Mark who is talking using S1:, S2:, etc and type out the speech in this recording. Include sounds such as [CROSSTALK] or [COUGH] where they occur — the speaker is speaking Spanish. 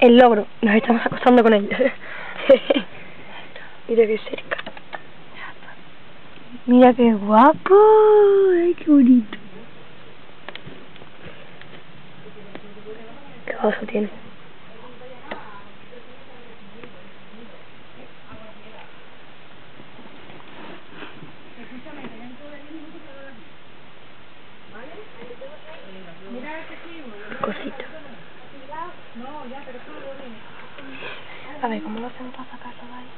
S1: El logro. Nos estamos acostando con él. [LAUGHS] Mira qué cerca.
S2: Mira qué guapo. Ay, qué bonito.
S1: ¿Qué vaso tiene? Cosita. A ver, ¿cómo lo hacemos para sacarlo ahí?